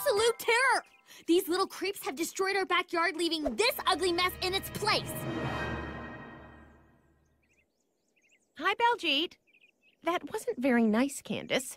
absolute terror! These little creeps have destroyed our backyard, leaving this ugly mess in its place. Hi, Baljeet. That wasn't very nice, Candace.